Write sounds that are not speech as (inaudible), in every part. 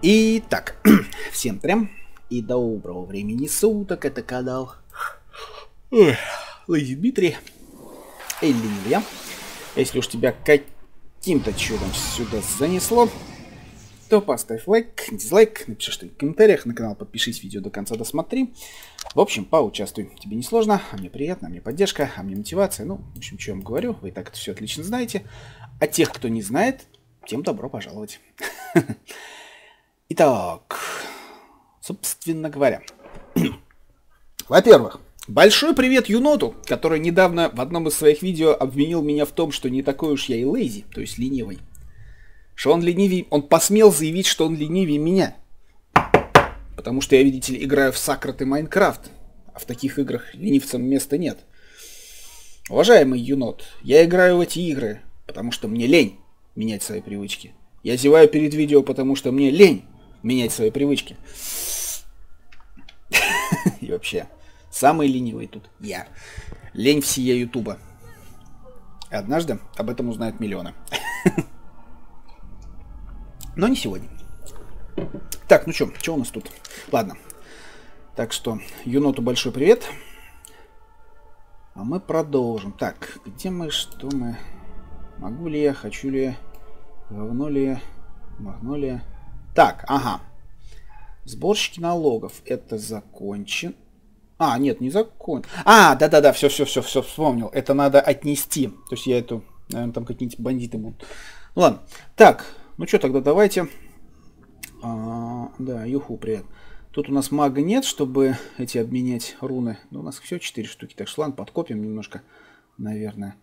Итак, (clears throat) всем трем и доброго времени суток, это канал Лэйзи Дмитрий или я. Если уж тебя каким-то чудом сюда занесло, то поставь лайк, дизлайк, напиши что-нибудь в комментариях, на канал подпишись, видео до конца досмотри. В общем, поучаствуй. Тебе не сложно, а мне приятно, а мне поддержка, а мне мотивация. Ну, в общем, что я вам говорю, вы и так это все отлично знаете. А тех, кто не знает, тем добро пожаловать. (laughs) Итак, собственно говоря. (clears throat) Во-первых, большой привет Юноту, который недавно в одном из своих видео обвинил меня в том, что не такой уж я и лейзи, то есть ленивый. Что он ленивее, он посмел заявить, что он ленивее меня. Потому что я, видите ли, играю в Сакрат и Майнкрафт, а в таких играх ленивцам места нет. Уважаемый Юнот, я играю в эти игры, потому что мне лень менять свои привычки. Я зеваю перед видео, потому что мне лень менять свои привычки. (laughs) И вообще, самый ленивый тут я. Лень всея Ютуба. И однажды об этом узнают миллионы. (laughs) Но не сегодня. Так, ну что, что у нас тут? Ладно. Так что, Юноту большой привет. А мы продолжим. Так, где мы, что мы? Могу ли я, хочу ли я, говно ли я, могно ли я? Так, ага. Сборщики налогов. Это закончен. А, нет, не закон. А, да-да-да, все, все, вспомнил. Это надо отнести. То есть я эту, наверное, там какие-нибудь бандиты будут. Ну ладно. Так, ну что тогда давайте. А, да, юху, привет. Тут у нас мага нет, чтобы эти обменять руны. Ну, у нас все 4 штуки. Так ладно, подкопим немножко, наверное.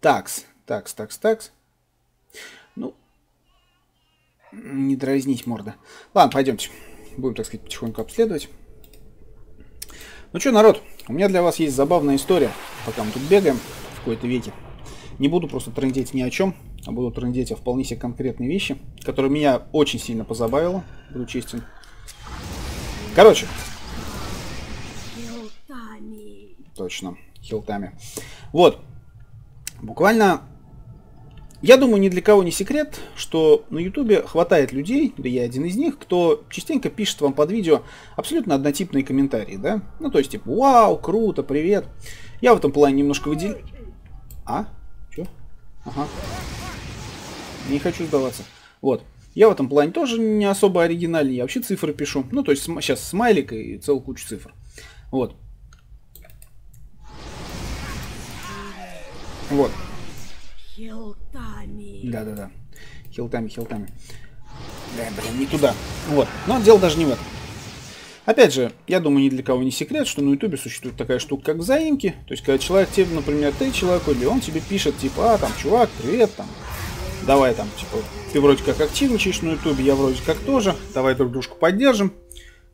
Такс, такс, такс, такс. Ну, не дразнить морда. Ладно, пойдемте. Будем, так сказать, потихоньку обследовать. Ну что, народ, у меня для вас есть забавная история, пока мы тут бегаем в какой-то веке. Не буду просто трындеть ни о чем, а буду трындеть о вполне себе конкретные вещи, которые меня очень сильно позабавило, буду честен. Короче. Хилтами. Точно, хилтами. Вот. Буквально я думаю, ни для кого не секрет, что на Ютубе хватает людей, да я один из них, кто частенько пишет вам под видео абсолютно однотипные комментарии, да? Ну, то есть, типа, вау, круто, привет. Я в этом плане немножко выделил... А? Чё? Ага. Не хочу сдаваться. Вот. Я в этом плане тоже не особо оригинальный, я вообще цифры пишу. Ну, то есть, сейчас смайлик и целую кучу цифр. Вот. Вот. Хилтами. Да-да-да. Хилтами, хилтами. Да, блин, не туда. Вот. Но дело даже не в этом. Опять же, я думаю, ни для кого не секрет, что на ютубе существует такая штука, как взаимки. То есть, когда человек тебе, например, ты человек, или он тебе пишет, типа, а, там, чувак, привет, там, давай, там, типа, ты вроде как активничаешь на ютубе, я вроде как тоже, давай друг дружку поддержим.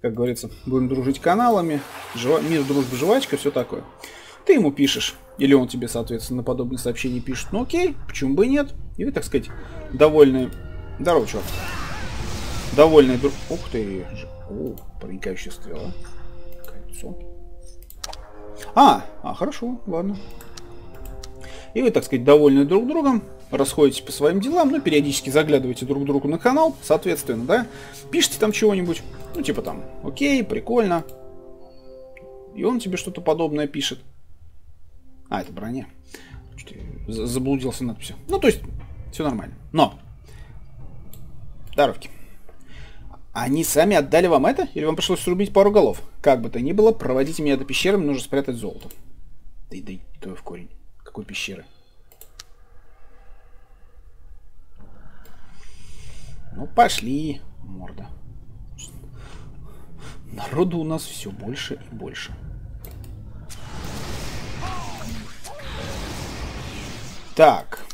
Как говорится, будем дружить каналами, жива... мир, дружба, жвачка, все такое. Ты ему пишешь, или он тебе, соответственно, подобные сообщения пишет, ну окей, почему бы и нет. И вы, так сказать, довольны... Здорово, чувак. Довольный друг... Ух ты! О, проникающая стрела. Кольцо. А, а, хорошо, ладно. И вы, так сказать, довольны друг другом, расходитесь по своим делам, ну, периодически заглядываете друг другу на канал, соответственно, да, пишите там чего-нибудь, ну, типа там, окей, прикольно, и он тебе что-то подобное пишет. А, это броня. Заблудился надписью. Ну, то есть, все нормально. Но, здоровки. Они сами отдали вам это? Или вам пришлось срубить пару голов? Как бы то ни было, проводите меня до пещеры, мне нужно спрятать золото. Да и да то в корень. Какой пещеры? Ну, пошли, морда. Народу у нас все больше и больше. Так.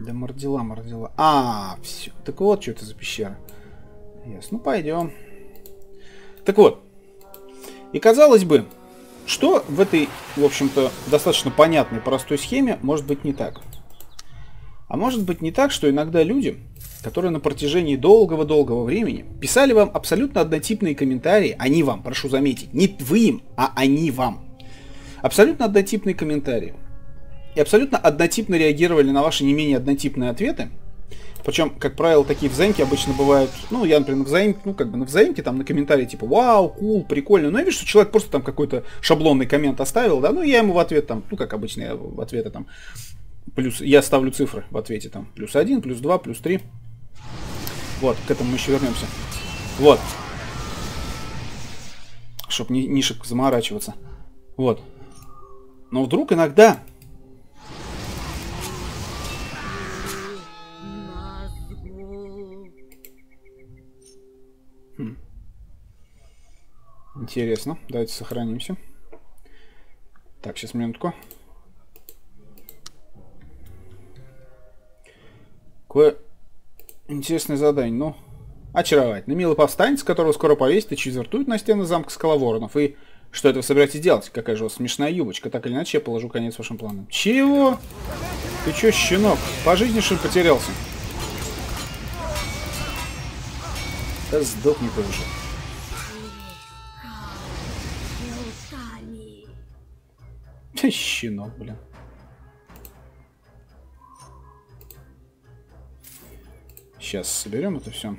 Да мордила, мордила. А, все. Так вот, что это за пещера. Ясно. Ну, пойдем. Так вот. И казалось бы, что в этой, в общем-то, достаточно понятной, простой схеме может быть не так? А может быть не так, что иногда люди, которые на протяжении долгого-долгого времени писали вам абсолютно однотипные комментарии, они вам, прошу заметить, не вы им, а они вам. Абсолютно однотипные комментарии и абсолютно однотипно реагировали на ваши не менее однотипные ответы, Причем, как правило, такие взаимки обычно бывают, ну, я, например, на взаимке, ну, как бы на взаимке, там, на комментарии, типа, вау, кул, прикольно. Но я вижу, что человек просто там какой-то шаблонный коммент оставил, да, ну, я ему в ответ там, ну, как обычно, я в ответы там, плюс, я ставлю цифры в ответе, там, плюс один, плюс два, плюс три. Вот, к этому мы еще вернемся. Вот. Чтоб не, нишек заморачиваться. Вот. Но вдруг иногда Интересно. Давайте сохранимся. Так, сейчас минутку. Какое интересное задание. Ну, очаровательно. Милый повстанец, которого скоро повесит и четвертует на стены замка Скаловоронов. И что это вы собираетесь делать? Какая же у вас смешная юбочка. Так или иначе, я положу конец вашим планам. Чего? Ты чё, щенок? По жизни, что потерялся? Да сдохни ты уже. Щенок, блин. Сейчас соберем это все.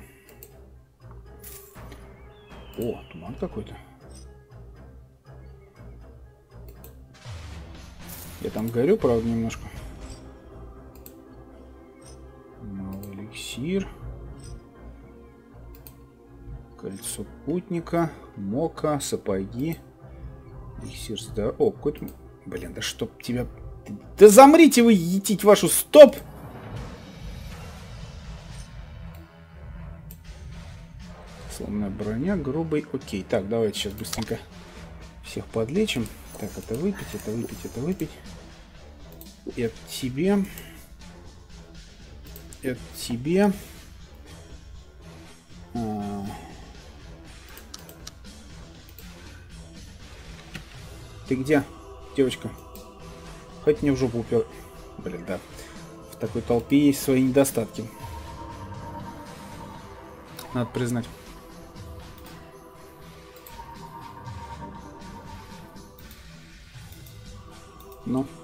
О, туман какой-то. Я там горю, правда, немножко. Малый эликсир. Кольцо путника. Мока, сапоги. Эликсир здоров... О, какой-то... Блин, да чтоб тебя... Да замрите вы, етить вашу... Стоп! Сломанная броня, грубый. Окей, так, давайте сейчас быстренько всех подлечим. Так, это выпить, это выпить, это выпить. Это тебе. Это тебе. А... Ты где, девочка? Хоть мне в жопу упер. Блин, да. В такой толпе есть свои недостатки. Надо признать. Ну. Почему,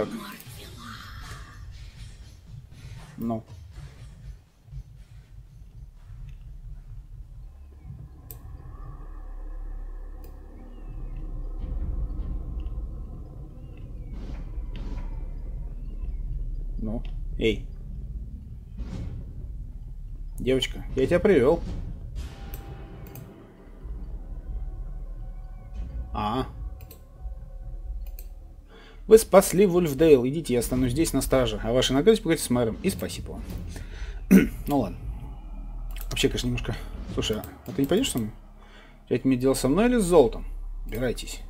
так. Ну. Ну, эй. Девочка, я тебя привел. Вы спасли Вульфдейл. Идите, я останусь здесь на страже. А ваши награды поговорите с мэром. И спасибо вам. (clears throat) ну ладно. Вообще, конечно, немножко... Слушай, а, а ты не пойдешь со мной? Это мне дело со мной или с золотом? Убирайтесь.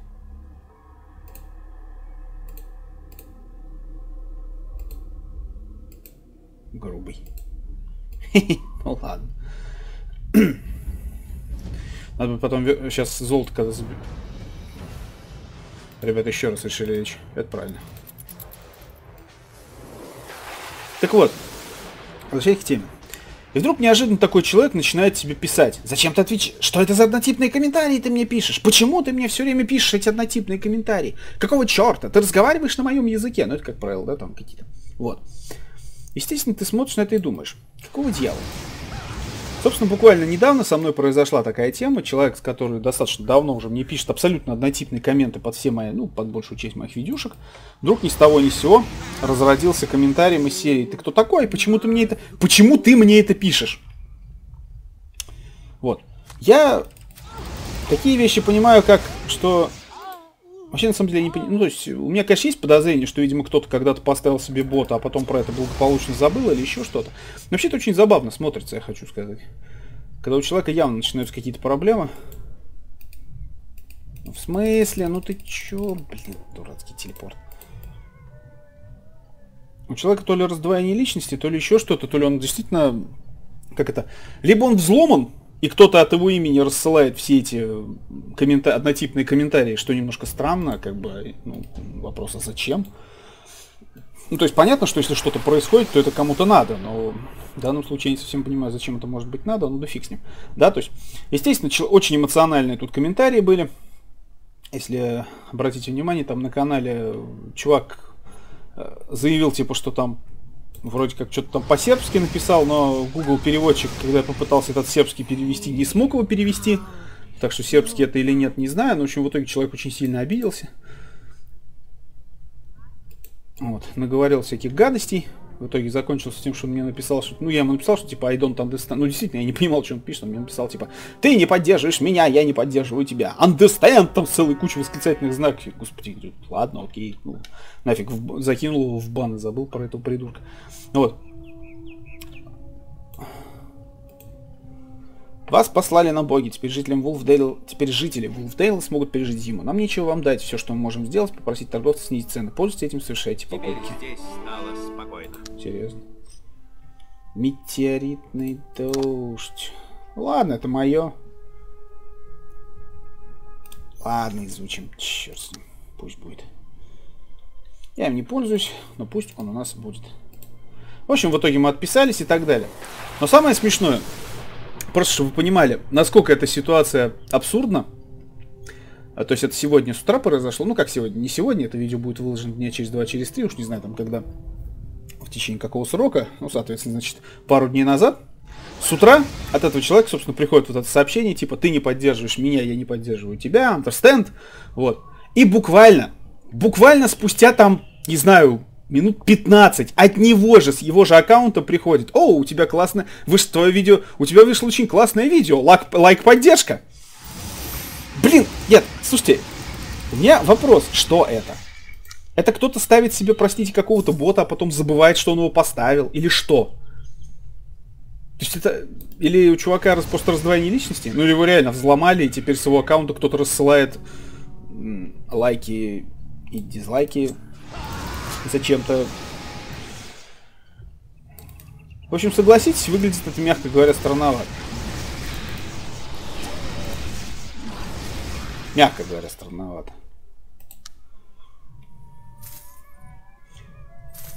грубый. (laughs) ну ладно. (clears throat) Надо потом сейчас золото когда. Ребята еще раз решили лечь. Это правильно. Так вот, возвращаясь к теме. И вдруг неожиданно такой человек начинает тебе писать. Зачем ты отвечаешь? Что это за однотипные комментарии ты мне пишешь? Почему ты мне все время пишешь эти однотипные комментарии? Какого черта? Ты разговариваешь на моем языке. Ну, это, как правило, да, там какие-то. Вот. Естественно, ты смотришь на это и думаешь, какого дьявола? Собственно, буквально недавно со мной произошла такая тема. Человек, который достаточно давно уже мне пишет абсолютно однотипные комменты под все мои, ну, под большую часть моих видюшек, вдруг ни с того ни с сего разродился комментарием из серии «Ты кто такой? Почему ты мне это... Почему ты мне это пишешь?» Вот. Я такие вещи понимаю, как, что Вообще, на самом деле, не понимаю. Ну, то есть, у меня, конечно, есть подозрение, что, видимо, кто-то когда-то поставил себе бота, а потом про это благополучно забыл или еще что-то. Вообще, это очень забавно смотрится, я хочу сказать. Когда у человека явно начинаются какие-то проблемы. В смысле? Ну ты чё? Блин, дурацкий телепорт. У человека то ли раздвоение личности, то ли еще что-то, то ли он действительно... Как это? Либо он взломан, и кто-то от его имени рассылает все эти коммента однотипные комментарии, что немножко странно, как бы, ну, вопрос, а зачем? Ну, то есть понятно, что если что-то происходит, то это кому-то надо, но в данном случае я не совсем понимаю, зачем это может быть надо, ну да фиг с ним. Да, то есть, естественно, очень эмоциональные тут комментарии были. Если обратите внимание, там на канале чувак э, заявил, типа, что там вроде как что-то там по-сербски написал, но Google переводчик, когда я попытался этот сербский перевести, не смог его перевести. Так что сербский это или нет, не знаю. Но, в общем, в итоге человек очень сильно обиделся. Вот, наговорил всяких гадостей. В итоге закончился тем, что он мне написал, что... Ну, я ему написал, что типа I don't understand. Ну, действительно, я не понимал, что он пишет. Он мне написал, типа, ты не поддерживаешь меня, я не поддерживаю тебя. Understand, там целая куча восклицательных знаков. Господи, ладно, окей. Ну, нафиг, в... закинул его в бан и забыл про этого придурка. Вот. Вас послали на боги, теперь жителям Вулфдейла, теперь жители Вулфдейла смогут пережить зиму. Нам нечего вам дать, все, что мы можем сделать, попросить торговцев снизить цены. Пользуйтесь этим, совершайте покупки. здесь стало спокойно. Серьезно. Метеоритный дождь. Ладно, это мое. Ладно, изучим. Черт с ним. Пусть будет. Я им не пользуюсь, но пусть он у нас будет. В общем, в итоге мы отписались и так далее. Но самое смешное, Просто, чтобы вы понимали, насколько эта ситуация абсурдна. А, то есть это сегодня с утра произошло. Ну, как сегодня? Не сегодня, это видео будет выложено дня через два, через три, уж не знаю, там, когда, в течение какого срока. Ну, соответственно, значит, пару дней назад. С утра от этого человека, собственно, приходит вот это сообщение, типа, ты не поддерживаешь меня, я не поддерживаю тебя, understand? Вот. И буквально, буквально спустя там, не знаю, минут 15 от него же, с его же аккаунта приходит. О, у тебя классное, вышло твое видео, у тебя вышло очень классное видео, лайк, лайк поддержка. Блин, нет, слушайте, у меня вопрос, что это? Это кто-то ставит себе, простите, какого-то бота, а потом забывает, что он его поставил, или что? То есть это... Или у чувака просто раздвоение личности? Ну или его реально взломали, и теперь с его аккаунта кто-то рассылает лайки и дизлайки зачем-то. В общем, согласитесь, выглядит это, мягко говоря, странновато. Мягко говоря, странновато.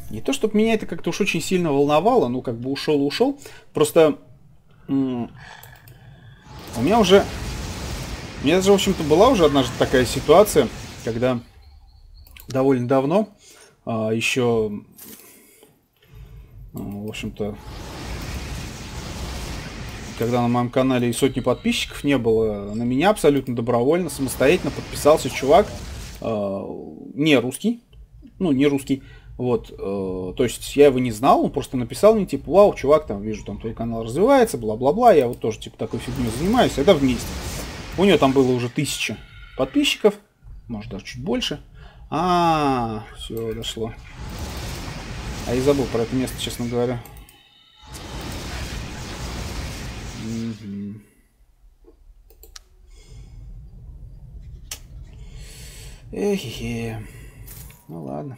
Не то, чтобы меня это как-то уж очень сильно волновало, ну, как бы ушел-ушел. Просто у меня уже... У меня же, в общем-то, была уже однажды такая ситуация, когда довольно давно а, еще, в общем-то, когда на моем канале и сотни подписчиков не было, на меня абсолютно добровольно, самостоятельно подписался чувак, э, не русский, ну, не русский, вот, э, то есть я его не знал, он просто написал мне, типа, вау, чувак, там, вижу, там, твой канал развивается, бла-бла-бла, я вот тоже, типа, такой фигней занимаюсь, это вместе. У него там было уже тысяча подписчиков, может, даже чуть больше, а, все, дошло. А я забыл про это место, честно говоря. Угу. Эх, ну ладно.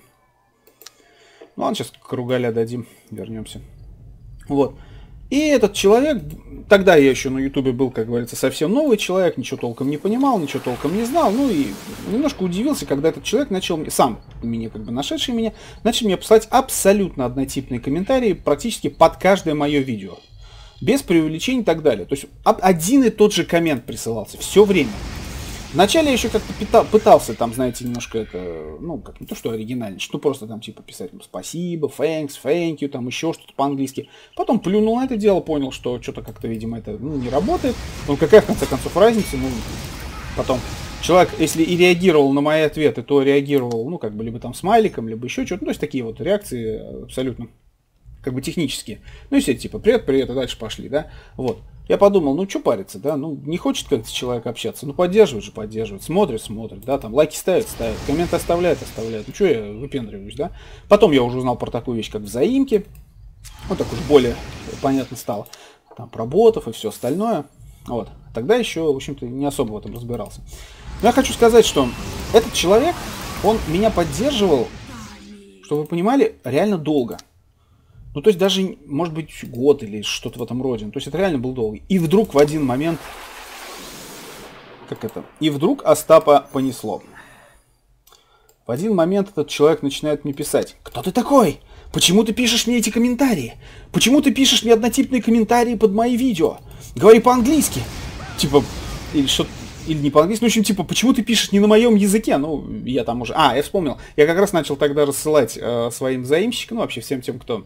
Ну ладно, сейчас кругаля дадим, вернемся. Вот. И этот человек, тогда я еще на ютубе был, как говорится, совсем новый человек, ничего толком не понимал, ничего толком не знал, ну и немножко удивился, когда этот человек начал, сам меня, как бы нашедший меня, начал мне посылать абсолютно однотипные комментарии практически под каждое мое видео. Без преувеличений и так далее. То есть один и тот же коммент присылался все время. Вначале я еще как-то пытался там, знаете, немножко это, ну, как не то, что оригинально, что просто там типа писать там, спасибо, thanks, thank you, там еще что-то по-английски. Потом плюнул на это дело, понял, что что-то как-то, видимо, это ну, не работает. Ну, какая в конце концов разница, ну, потом человек, если и реагировал на мои ответы, то реагировал, ну, как бы, либо там смайликом, либо еще что-то, ну, то есть такие вот реакции абсолютно, как бы, технические. Ну, и все, типа, привет, привет, и дальше пошли, да, вот. Я подумал, ну что париться, да, ну не хочет как-то человек общаться, ну поддерживает же, поддерживает, смотрит, смотрит, да, там лайки ставит, ставит, комменты оставляет, оставляет, ну что я выпендриваюсь, да. Потом я уже узнал про такую вещь, как взаимки, ну так уж более понятно стало, там про ботов и все остальное, вот. Тогда еще, в общем-то, не особо в этом разбирался. Но я хочу сказать, что этот человек, он меня поддерживал, чтобы вы понимали, реально долго. Ну, то есть даже, может быть, год или что-то в этом роде. Ну, то есть это реально был долгий. И вдруг в один момент... Как это? И вдруг Остапа понесло. В один момент этот человек начинает мне писать. Кто ты такой? Почему ты пишешь мне эти комментарии? Почему ты пишешь мне однотипные комментарии под мои видео? Говори по-английски. Типа, или что или не по-английски, ну, в общем, типа, почему ты пишешь не на моем языке? Ну, я там уже... А, я вспомнил. Я как раз начал тогда рассылать э, своим заимщикам, ну, вообще всем тем, кто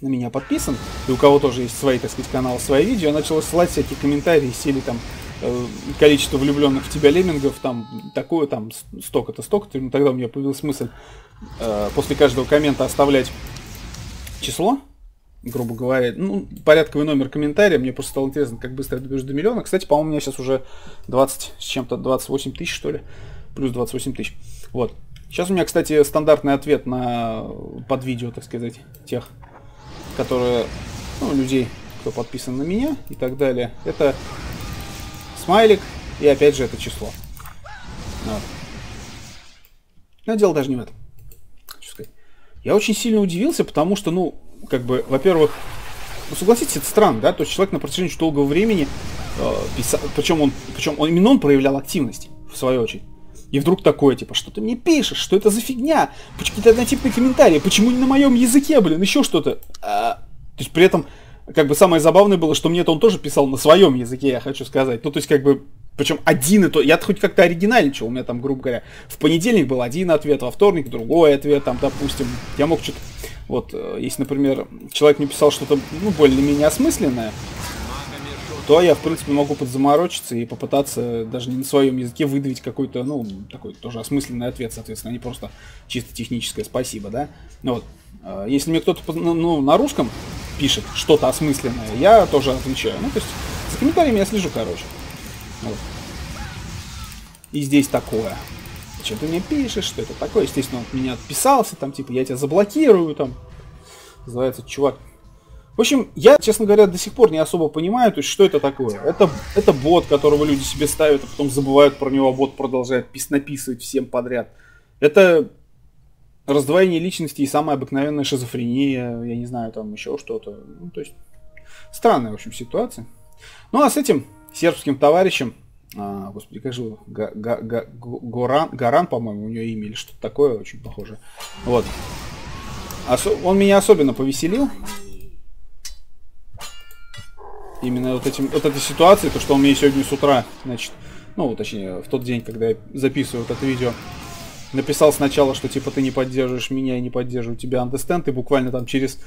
на меня подписан, и у кого тоже есть свои, так сказать, каналы, свои видео, я начал ссылать всякие комментарии, сели там э, количество влюбленных в тебя леммингов, там, такое, там, столько-то, столько-то, ну, тогда у меня появилась мысль э, после каждого коммента оставлять число, грубо говоря, ну, порядковый номер комментария, мне просто стало интересно, как быстро я доберусь до миллиона. Кстати, по-моему, у меня сейчас уже 20 с чем-то, 28 тысяч, что ли, плюс 28 тысяч. Вот. Сейчас у меня, кстати, стандартный ответ на под видео, так сказать, тех которые, ну, людей, кто подписан на меня и так далее, это смайлик и опять же это число. Вот. Но дело даже не в этом. Я очень сильно удивился, потому что, ну, как бы, во-первых, ну, согласитесь, это странно, да, то есть человек на протяжении долгого времени э, писал, причем он, причем он, именно он проявлял активность, в свою очередь. И вдруг такое, типа, что ты мне пишешь, что это за фигня, какие-то однотипные комментарии, почему не на моем языке, блин, еще что-то. А, то есть при этом, как бы самое забавное было, что мне это он тоже писал на своем языке, я хочу сказать. Ну, то есть, как бы, причем один и то, я хоть как-то оригинальничал, у меня там, грубо говоря, в понедельник был один ответ, во вторник другой ответ, там, допустим, я мог что-то, вот, э, если, например, человек мне писал что-то, ну, более-менее осмысленное, то я, в принципе, могу подзаморочиться и попытаться даже не на своем языке выдавить какой-то, ну, такой тоже осмысленный ответ, соответственно, а не просто чисто техническое спасибо, да. Ну, вот. А, если мне кто-то ну, ну, на русском пишет что-то осмысленное, я тоже отвечаю. Ну, то есть, за комментариями я слежу, короче. Вот. И здесь такое. Что ты мне пишешь, что это такое? Естественно, он от меня отписался, там, типа, я тебя заблокирую, там. Называется, чувак, в общем, я, честно говоря, до сих пор не особо понимаю, то есть, что это такое. Это, это бот, которого люди себе ставят, а потом забывают про него, а бот продолжает пис написывать всем подряд. Это раздвоение личности и самая обыкновенная шизофрения, я не знаю, там еще что-то. Ну, то есть, странная, в общем, ситуация. Ну, а с этим сербским товарищем, а, господи, как же Га, Га, Га, Горан, Гаран, по-моему, у него имя или что-то такое, очень похоже. Вот. Он меня особенно повеселил. Именно вот, этим, вот этой ситуации, то, что он мне сегодня с утра, значит, ну, точнее, в тот день, когда я записываю вот это видео, написал сначала, что типа ты не поддерживаешь меня и не поддерживаю тебя understand, и буквально там через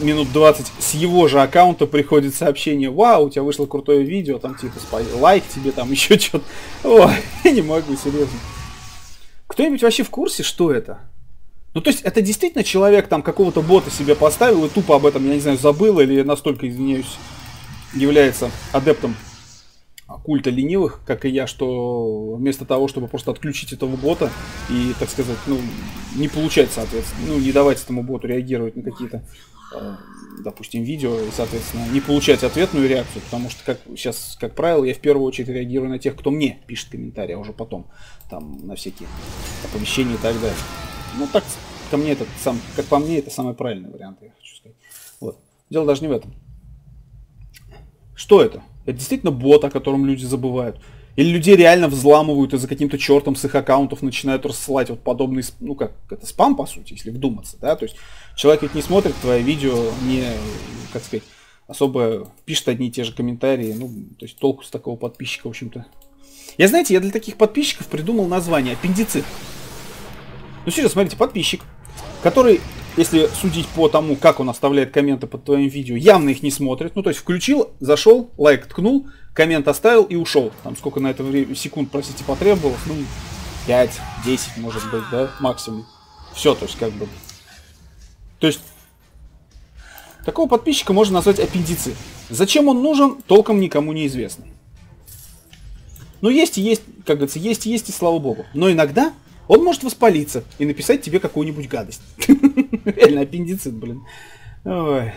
минут 20 с его же аккаунта приходит сообщение, вау, у тебя вышло крутое видео, там типа лайк тебе, там (laughs) еще что-то. Ой, я не могу, серьезно. Кто-нибудь вообще в курсе, что это? Ну, то есть, это действительно человек там какого-то бота себе поставил и тупо об этом, я не знаю, забыл или настолько, извиняюсь, является адептом культа ленивых, как и я, что вместо того, чтобы просто отключить этого бота и, так сказать, ну, не получать, соответственно, ну, не давать этому боту реагировать на какие-то, э, допустим, видео и, соответственно, не получать ответную реакцию, потому что, как сейчас, как правило, я в первую очередь реагирую на тех, кто мне пишет комментарии, а уже потом там на всякие оповещения и так далее. Ну, так, ко мне это сам, как по мне, это самый правильный вариант, я хочу сказать. Вот. Дело даже не в этом. Что это? Это действительно бот, о котором люди забывают. Или людей реально взламывают и за каким-то чертом с их аккаунтов начинают рассылать вот подобный, ну как, это спам по сути, если вдуматься, да, то есть человек ведь не смотрит твои видео, не, как сказать, особо пишет одни и те же комментарии, ну, то есть толку с такого подписчика, в общем-то. Я, знаете, я для таких подписчиков придумал название аппендицит. Ну, серьезно, смотрите, подписчик, который если судить по тому, как он оставляет комменты под твоим видео, явно их не смотрит. Ну, то есть включил, зашел, лайк ткнул, коммент оставил и ушел. Там сколько на это время, секунд, простите, потребовалось? Ну, 5, 10, может быть, да, максимум. Все, то есть как бы... То есть такого подписчика можно назвать аппендицит. Зачем он нужен, толком никому не известно. Ну, есть и есть, как говорится, есть и есть, и слава богу. Но иногда он может воспалиться и написать тебе какую-нибудь гадость. (laughs) Реально, аппендицит, блин. Ой.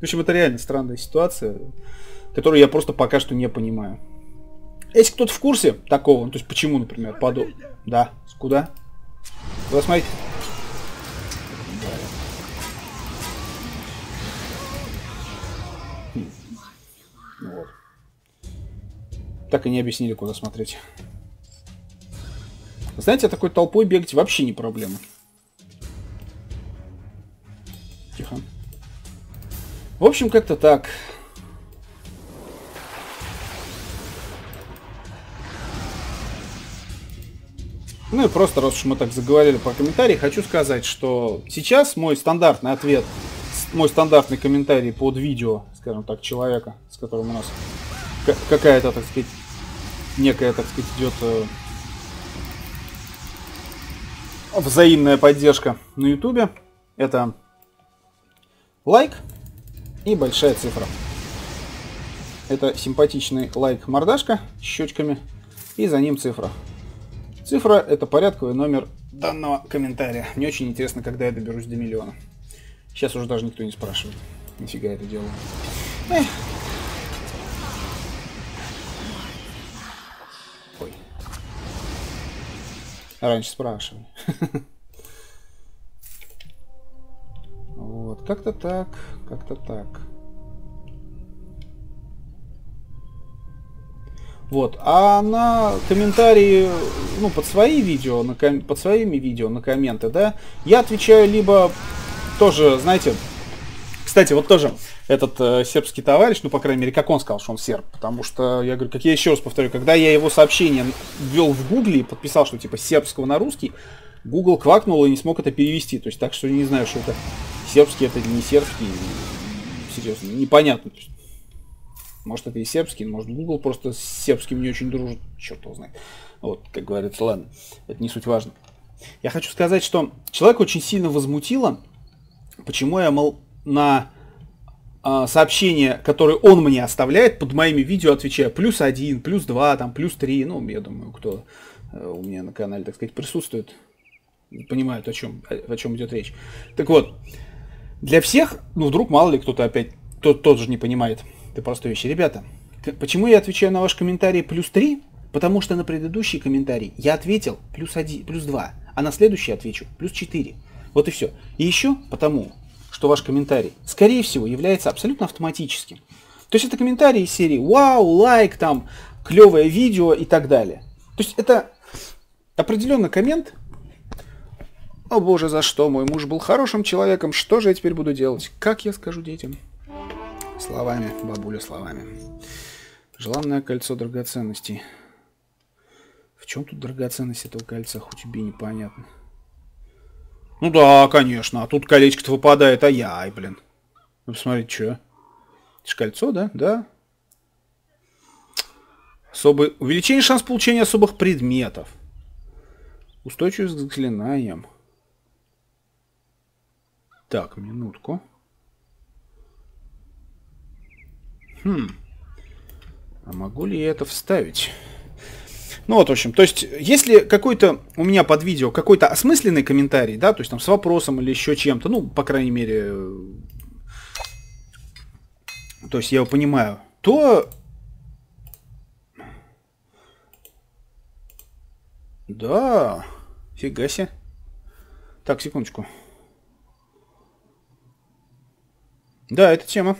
В общем, это реально странная ситуация, которую я просто пока что не понимаю. Если кто-то в курсе такого, ну, то есть почему, например, подо... Да, куда? Куда смотреть? Так и не объяснили, куда смотреть. Знаете, такой толпой бегать вообще не проблема. Тихо. В общем, как-то так. Ну и просто, раз уж мы так заговорили по комментарии, хочу сказать, что сейчас мой стандартный ответ, мой стандартный комментарий под видео, скажем так, человека, с которым у нас какая-то, так сказать, некая, так сказать, идет э, взаимная поддержка на ютубе, это лайк и большая цифра. Это симпатичный лайк мордашка с щечками и за ним цифра. Цифра – это порядковый номер данного комментария. Мне очень интересно, когда я доберусь до миллиона. Сейчас уже даже никто не спрашивает. Нифига это делаю. Эх. Раньше спрашивали. Вот, как-то так, как-то так. Вот. А на комментарии, ну, под свои видео, на ком... под своими видео, на комменты, да, я отвечаю либо тоже, знаете, кстати, вот тоже этот э, сербский товарищ, ну, по крайней мере, как он сказал, что он серб, потому что, я говорю, как я еще раз повторю, когда я его сообщение ввел в гугле и подписал, что типа сербского на русский, Google квакнул и не смог это перевести, то есть так что не знаю, что это сербский, это не сербский, серьезно, непонятно. Может, это и сербский, может, Google просто с сербским не очень дружит. Черт его знает. Вот, как говорится, ладно, это не суть важно. Я хочу сказать, что человек очень сильно возмутило, почему я, мол, на э, сообщение, которое он мне оставляет, под моими видео отвечаю плюс один, плюс два, там, плюс три. Ну, я думаю, кто э, у меня на канале, так сказать, присутствует, понимают, о чем, о, о чем идет речь. Так вот, для всех, ну, вдруг, мало ли, кто-то опять, тот, тот же не понимает, это простая вещь. Ребята, почему я отвечаю на ваш комментарий плюс 3? Потому что на предыдущий комментарий я ответил плюс 1, плюс 2, а на следующий отвечу плюс 4. Вот и все. И еще потому, что ваш комментарий, скорее всего, является абсолютно автоматическим. То есть это комментарии из серии «Вау», «Лайк», там, «Клевое видео» и так далее. То есть это определенно коммент «О боже, за что? Мой муж был хорошим человеком, что же я теперь буду делать? Как я скажу детям?» Словами, бабуля, словами. Желанное кольцо драгоценностей. В чем тут драгоценность этого кольца, хоть убей, непонятно. Ну да, конечно, а тут колечко-то выпадает, а я, блин. Ну посмотрите, что. Это же кольцо, да? Да. Особый... Увеличение шанс получения особых предметов. Устойчивость к заклинаниям. Так, минутку. Хм. А могу ли я это вставить? Ну вот, в общем, то есть, если какой-то у меня под видео какой-то осмысленный комментарий, да, то есть там с вопросом или еще чем-то, ну, по крайней мере, то есть я его понимаю, то... Да, фига себе. Так, секундочку. Да, это тема.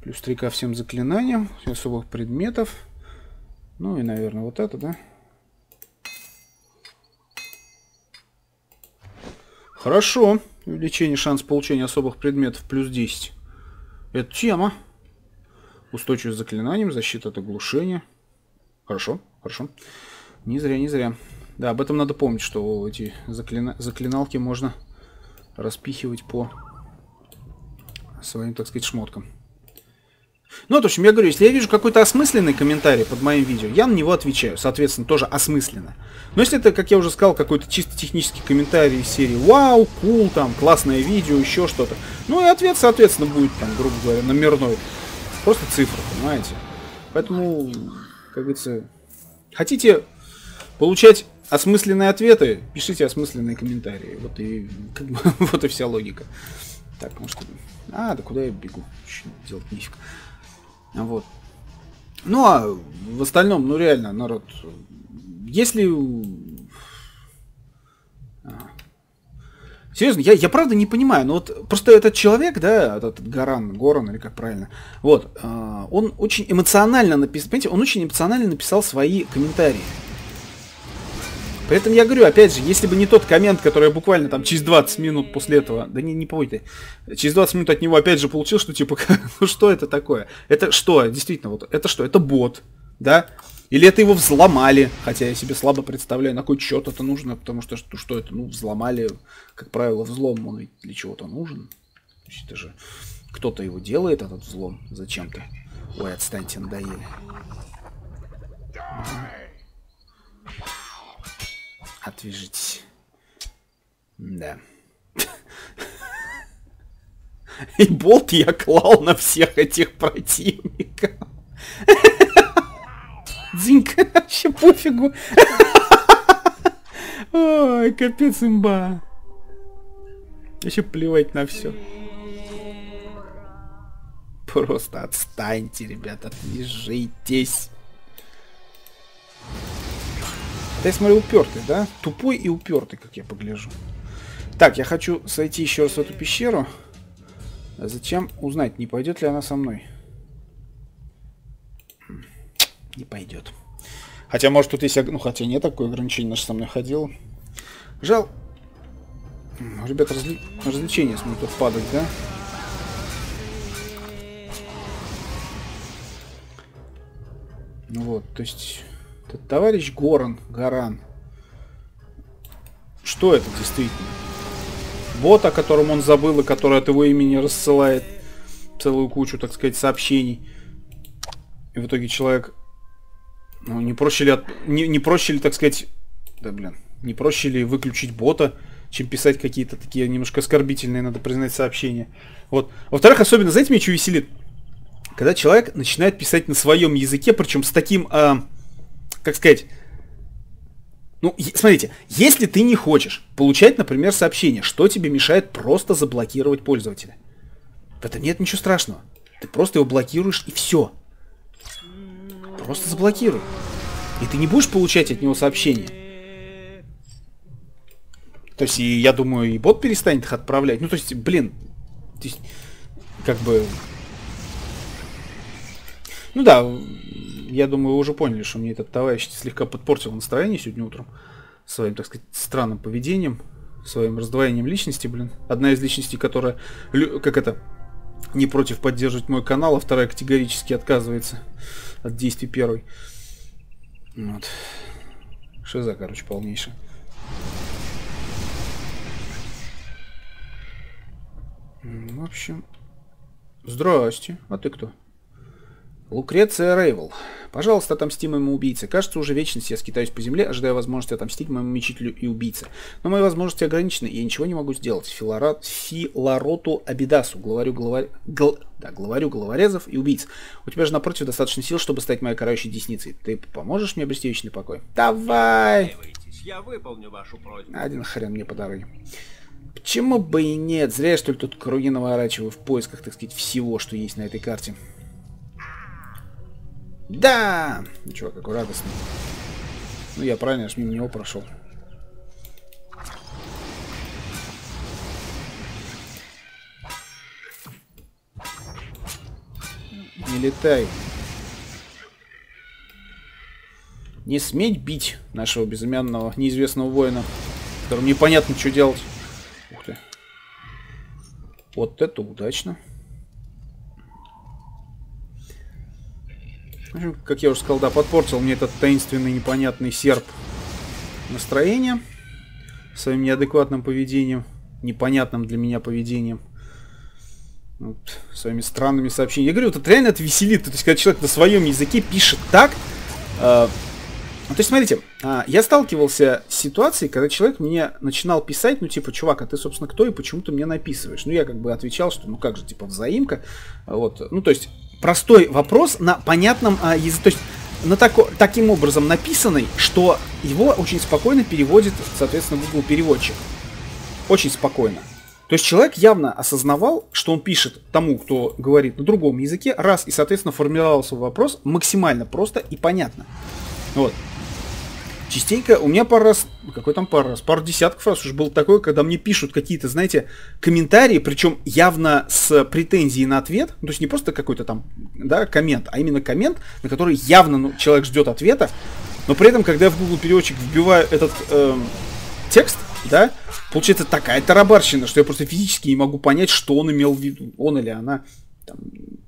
Плюс 3 ко всем заклинаниям, особых предметов. Ну и, наверное, вот это, да? Хорошо. Увеличение шанс получения особых предметов плюс 10. Это тема. Устойчивость к заклинаниям, защита от оглушения. Хорошо, хорошо. Не зря, не зря. Да, об этом надо помнить, что эти заклина... заклиналки можно распихивать по своим, так сказать, шмоткам. Ну, в общем, я говорю, если я вижу какой-то осмысленный комментарий под моим видео, я на него отвечаю, соответственно, тоже осмысленно. Но если это, как я уже сказал, какой-то чисто технический комментарий из серии «Вау, кул, там, классное видео, еще что-то», ну и ответ, соответственно, будет, там, грубо говоря, номерной. Просто цифра, понимаете? Поэтому, как говорится, хотите получать осмысленные ответы, пишите осмысленные комментарии. Вот и, как бы, (laughs) вот и вся логика. Так, может... А, да куда я бегу? Делать нифиг. Вот. Ну, а в остальном, ну, реально, народ, если... А. Серьезно, я, я правда не понимаю, но вот просто этот человек, да, этот Гаран, Горан, или как правильно, вот, э, он очень эмоционально написал, понимаете, он очень эмоционально написал свои комментарии. Поэтому я говорю, опять же, если бы не тот коммент, который я буквально там через 20 минут после этого, да не, не ты, через 20 минут от него опять же получил, что типа, (laughs) ну что это такое? Это что, действительно, вот, это что? Это бот, да? Или это его взломали, хотя я себе слабо представляю, на какой счет это нужно, потому что что, что это, ну, взломали, как правило, взлом, он ведь для чего-то нужен. Это же кто-то его делает, этот взлом, зачем-то. Ой, отстаньте, надоели. Отвяжитесь. Да. И болт я клал на всех этих противников. Дзинька, вообще пофигу. Ой, капец имба. Еще плевать на все. Просто отстаньте, ребята, отвяжитесь. Я смотрю, упертый, да? Тупой и упертый, как я погляжу. Так, я хочу сойти еще раз в эту пещеру. Зачем узнать, не пойдет ли она со мной? Не пойдет. Хотя, может, тут есть... Ну, хотя нет такое ограничение, наш со мной ходил. Жал. Ребят, разли... развлечения смогут тут падать, да? Ну вот, то есть... Товарищ Горан, Гаран. Что это действительно? Бот, о котором он забыл, и который от его имени рассылает целую кучу, так сказать, сообщений. И в итоге человек... Ну, не проще ли, от... не, не проще ли, так сказать... Да, блин. Не проще ли выключить бота, чем писать какие-то такие немножко оскорбительные, надо признать, сообщения. Вот. Во-вторых, особенно, знаете, меня что веселит? Когда человек начинает писать на своем языке, причем с таким... А как сказать, ну, смотрите, если ты не хочешь получать, например, сообщение, что тебе мешает просто заблокировать пользователя? В этом нет ничего страшного. Ты просто его блокируешь и все. Просто заблокируй. И ты не будешь получать от него сообщения. То есть, и, я думаю, и бот перестанет их отправлять. Ну, то есть, блин, то есть, как бы... Ну да, я думаю, вы уже поняли, что мне этот товарищ слегка подпортил настроение сегодня утром своим, так сказать, странным поведением, своим раздвоением личности, блин. Одна из личностей, которая, как это, не против поддерживать мой канал, а вторая категорически отказывается от действий первой. Вот. Шиза, короче, полнейшая. В общем, здрасте. А ты кто? Лукреция Рейвел. Пожалуйста, отомсти моему убийце. Кажется, уже вечность я скитаюсь по земле, ожидая возможности отомстить моему мечителю и убийце. Но мои возможности ограничены, и я ничего не могу сделать. Филарат, Филароту Абидасу, главарю, главарь, гл, да, главарю головорезов и убийц. У тебя же напротив достаточно сил, чтобы стать моей карающей десницей. Ты поможешь мне обрести вечный покой? Давай! Я выполню вашу просьбу. Один хрен мне по дороге. Почему бы и нет? Зря я что ли тут круги наворачиваю в поисках, так сказать, всего, что есть на этой карте. Да! Ну, чувак, какой радостный. Ну, я правильно, аж мимо него прошел. Не летай. Не сметь бить нашего безымянного, неизвестного воина, которому непонятно, что делать. Ух ты. Вот это удачно. Как я уже сказал, да, подпортил мне этот таинственный непонятный серп настроение своим неадекватным поведением, непонятным для меня поведением. Вот, своими странными сообщениями. Я говорю, вот это реально это веселит. То есть, когда человек на своем языке пишет так. Э, то есть, смотрите, э, я сталкивался с ситуацией, когда человек мне начинал писать, ну, типа, чувак, а ты, собственно, кто и почему ты мне написываешь? Ну, я как бы отвечал, что, ну, как же, типа, взаимка. Вот, ну, то есть, простой вопрос на понятном а, языке. То есть на тако, таким образом написанный, что его очень спокойно переводит, соответственно, Google переводчик. Очень спокойно. То есть человек явно осознавал, что он пишет тому, кто говорит на другом языке, раз, и, соответственно, формировал свой вопрос максимально просто и понятно. Вот. Частенько, у меня пару раз, какой там пару раз, пару десятков раз уже было такое, когда мне пишут какие-то, знаете, комментарии, причем явно с претензией на ответ, ну, то есть не просто какой-то там, да, коммент, а именно коммент, на который явно ну, человек ждет ответа, Но при этом, когда я в Google переводчик вбиваю этот э, текст, да, получается такая тарабарщина, что я просто физически не могу понять, что он имел в виду. Он или она, там,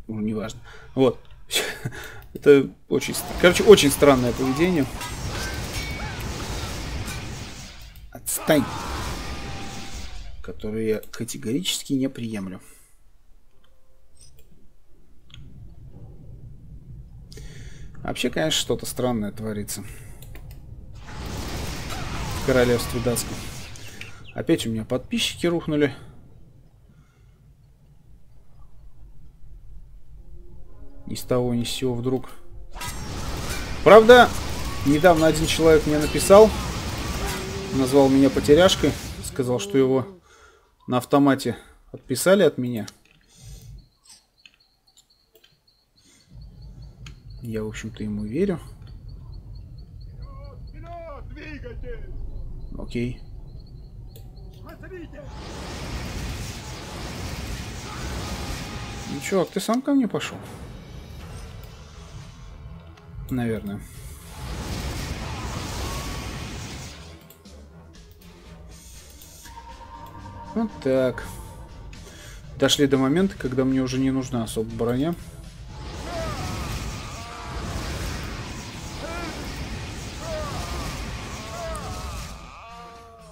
ну, неважно. Вот. (laughs) Это очень, короче, очень странное поведение. Отстань. Которое я категорически не приемлю. Вообще, конечно, что-то странное творится. В королевстве датском. Опять у меня подписчики рухнули. Ни с того, ни с сего вдруг. Правда, недавно один человек мне написал, назвал меня потеряшкой, сказал, что его на автомате отписали от меня. Я, в общем-то, ему верю. Окей. Ну, чувак, ты сам ко мне пошел? Наверное. Вот так. Дошли до момента, когда мне уже не нужна особо броня.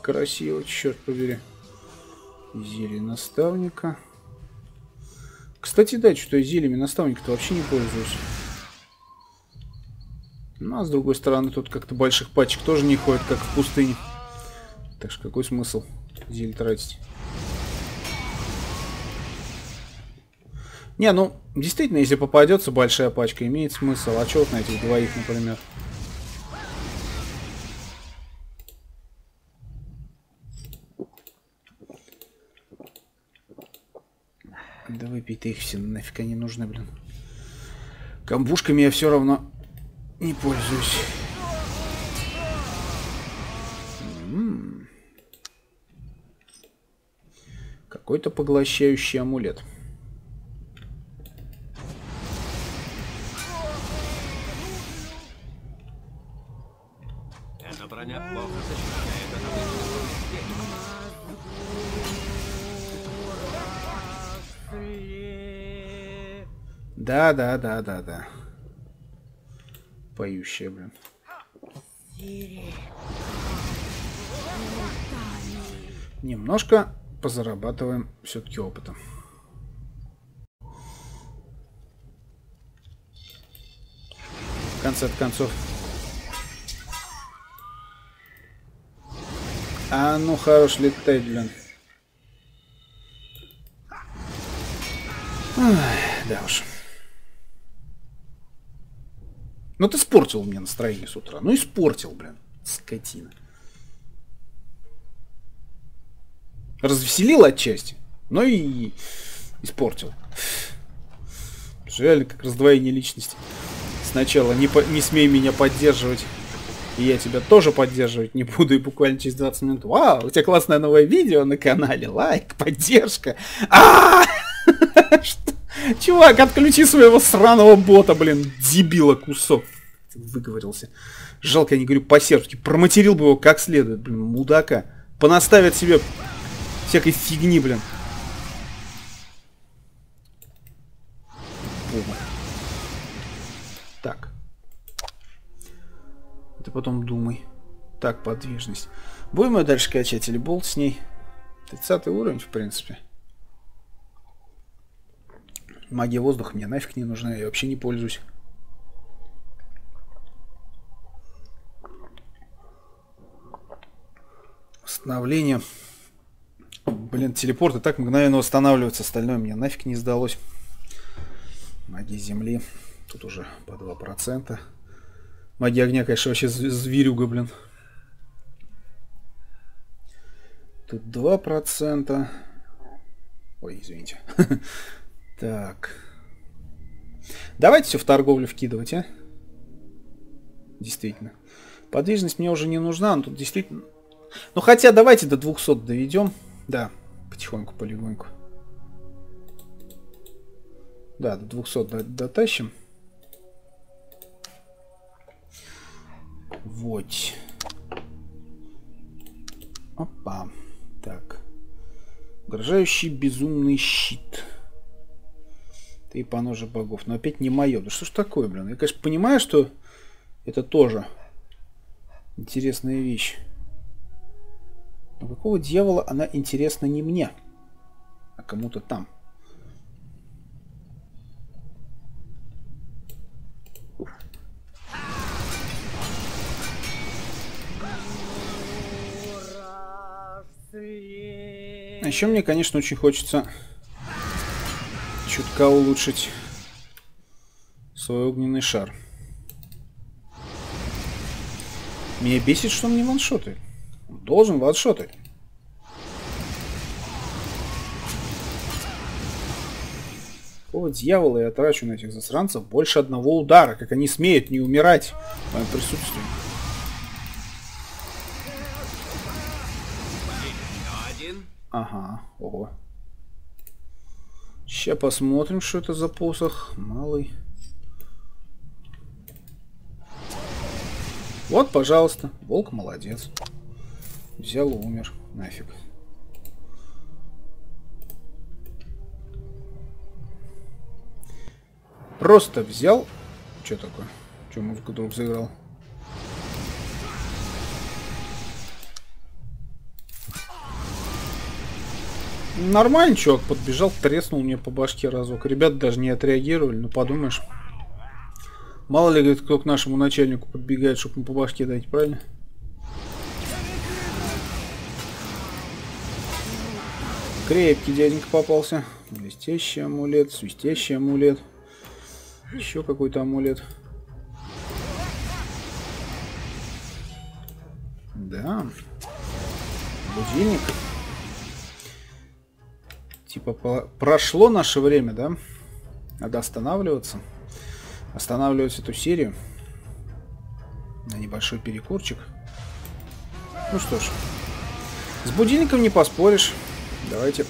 Красиво, черт побери. Зелье наставника. Кстати, да, что я зельями наставника-то вообще не пользуюсь. Ну, а с другой стороны, тут как-то больших пачек тоже не ходит, как в пустыне. Так что какой смысл зелье тратить? Не, ну, действительно, если попадется большая пачка, имеет смысл. А что вот на этих двоих, например? Да выпей ты их все, нафиг они нужны, блин. Камбушками я все равно не пользуюсь. Какой-то поглощающий амулет. Да, да, да, да, да. Поющая, блин. Немножко позарабатываем все-таки опытом. В конце концов. А ну хорош летать, блин. Ой, да уж. Ну ты испортил мне настроение с утра. Ну испортил, блин. Скотина. Развеселил отчасти, но и испортил. Реально как раздвоение личности. Сначала не, по не смей меня поддерживать. И я тебя тоже поддерживать не буду. И буквально через 20 минут. Вау, у тебя классное новое видео на канале. Лайк, поддержка. (laughs) Чувак, отключи своего сраного бота, блин. Дебила кусок. Выговорился. Жалко, я не говорю по-сербски. Проматерил бы его как следует, блин, мудака. Понаставят себе всякой фигни, блин. Боба. Так. Ты потом думай. Так, подвижность. Будем ее дальше качать или болт с ней? 30 уровень, в принципе. Магия воздуха мне нафиг не нужна, я вообще не пользуюсь. Восстановление. Блин, телепорты так мгновенно восстанавливаются, остальное мне нафиг не сдалось. Магия земли. Тут уже по 2%. Магия огня, конечно, вообще зверюга, блин. Тут 2%. Ой, извините. (laughs) Так. Давайте все в торговлю вкидывать, а? Действительно. Подвижность мне уже не нужна, но тут действительно... Ну хотя давайте до 200 доведем. Да, потихоньку, полегоньку. Да, до 200 дотащим. Вот. Опа. Так. Угрожающий безумный щит. Ты поножи богов. Но опять не мое. Да что ж такое, блин? Я, конечно, понимаю, что это тоже интересная вещь. Но какого дьявола она интересна не мне, а кому-то там? А еще мне, конечно, очень хочется чутка улучшить свой огненный шар. Меня бесит, что он не ваншотает. Он должен ваншотать. Какого дьявола я трачу на этих засранцев больше одного удара? Как они смеют не умирать в моем присутствии? Ага, ого. Сейчас посмотрим, что это за посох. Малый. Вот, пожалуйста. Волк молодец. Взял и умер. Нафиг. Просто взял. Что такое? Что музыка вдруг заиграл? Нормально, чувак, подбежал, треснул мне по башке разок. Ребята даже не отреагировали, ну подумаешь. Мало ли, говорит, кто к нашему начальнику подбегает, чтобы ему по башке дать, правильно? Крепкий дяденька попался. Блестящий амулет, свистящий амулет. Еще какой-то амулет. Да. Будильник. Типа прошло наше время, да? Надо останавливаться. Останавливать эту серию. На небольшой перекурчик. Ну что ж. С будильником не поспоришь. Давайте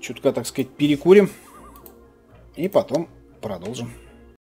чутка, так сказать, перекурим. И потом продолжим.